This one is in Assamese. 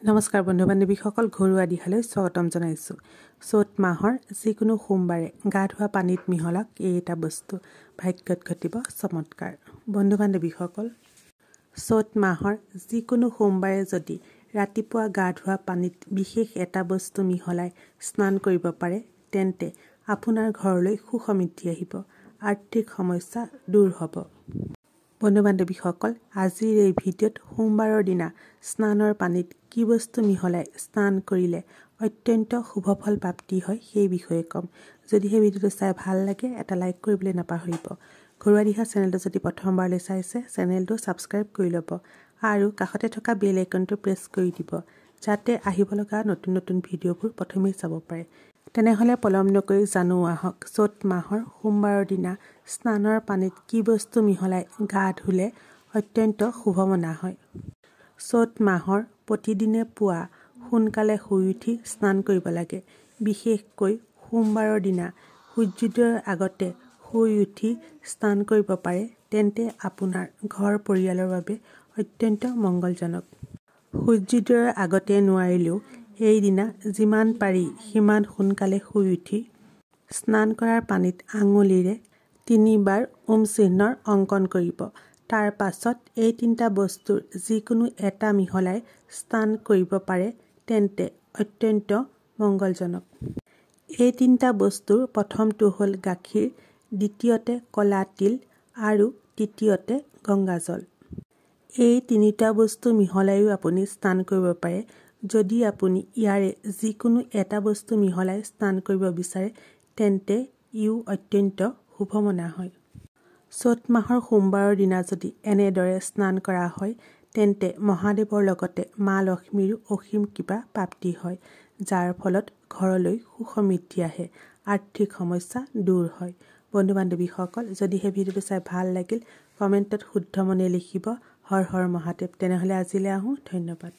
নমস্কাৰ বন্ধু বান্ধৱীসকল ঘৰুৱা দিশালৈ স্বাগতম জনাইছোঁ। চ'ত মাহৰ যিকোনো সোমবাৰে গা ধোৱা পানীত মিহলাওক এই এটা বস্তু ভাগ্যত ঘটিব চমৎকাৰ। বন্ধু বান্ধৱীসকল চ'ত মাহৰ যিকোনো সোমবাৰে যদি ৰাতিপুৱা গা ধোৱা পানীত বিশেষ এটা বস্তু মিহলাই স্নান কৰিব পাৰে তেন্তে আপোনাৰ ঘৰলৈ সুসমৃদ্ধি আহিব আৰ্থিক সমস্যা দূৰ হ'ব। বন্ধু বান্ধৱীসকল আজিৰ এই ভিডিঅ'ত সোমবাৰৰ দিনা স্নানৰ পানীত কি বস্তু মিহলাই স্নান কৰিলে অত্যন্ত শুভ ফল প্ৰাপ্তি হয় সেই বিষয়ে ক'ম। যদিহে ভিডিঅ'টো চাই ভাল লাগে এটা লাইক কৰিবলৈ নাপাহৰিব। ঘৰুৱা দিহা চেনেলটো যদি প্ৰথমবাৰলৈ চাইছে চেনেলটো ছাবস্ক্ৰাইব কৰি ল'ব আৰু কাষতে থকা বেল আইকনটো প্ৰেছ কৰি দিব যাতে আহিব লগা নতুন নতুন ভিডিঅ'বোৰ প্ৰথমেই চাব পাৰে। তেনেহ'লে পলম নকৰি জানো আহক চ'ত মাহৰ সোমবাৰৰ দিনা স্নানৰ পানীত কি বস্তু মিহলাই গা ধুলে অত্যন্ত শুভ মনা হয়। চ'ত মাহৰ প্ৰতিদিনে পুৱা সোনকালে শুই উঠি স্নান কৰিব লাগে বিশেষকৈ সোমবাৰৰ দিনা সূৰ্যোদয়ৰ আগতে শুই উঠি স্নান কৰিব পাৰে তেন্তে আপোনাৰ ঘৰ পৰিয়ালৰ বাবে অত্যন্ত মংগলজনক। সূৰ্যোদয়ৰ আগতে নোৱাৰিলেও এইদিনা যিমান পাৰি সিমান সোনকালে শুই উঠি স্নান কৰাৰ পানীত আঙুলিৰে তিনিবাৰ ওম চিহ্নৰ অংকন কৰিব। তাৰ পাছত এই তিনিটা বস্তুৰ যিকোনো এটা মিহলাই স্নান কৰিব পাৰে তেন্তে অত্যন্ত মংগলজনক। এই তিনিটা বস্তুৰ প্ৰথমটো হ'ল গাখীৰ দ্বিতীয়তে ক'লা তিল আৰু তৃতীয়তে গংগাজল। এই তিনিটা বস্তু মিহলাইও আপুনি স্নান কৰিব পাৰে। যদি আপুনি ইয়াৰে যিকোনো এটা বস্তু মিহলাই স্নান কৰিব বিচাৰে তেন্তে ইও অত্যন্ত শুভ মনা হয়। চ'ত মাহৰ সোমবাৰৰ দিনা যদি এনেদৰে স্নান কৰা হয় তেন্তে মহাদেৱৰ লগতে মা লক্ষ্মীৰো অসীম কৃপা প্ৰাপ্তি হয় যাৰ ফলত ঘৰলৈ সুসমৃদ্ধি আহে আৰ্থিক সমস্যা দূৰ হয়। বন্ধু বান্ধৱীসকল যদিহে ভিডিঅ'টো চাই ভাল লাগিল কমেণ্টত শুদ্ধ মনে লিখিব হৰ হৰ মহাদেৱ। তেনেহ'লে আজিলৈ আহোঁ ধন্যবাদ।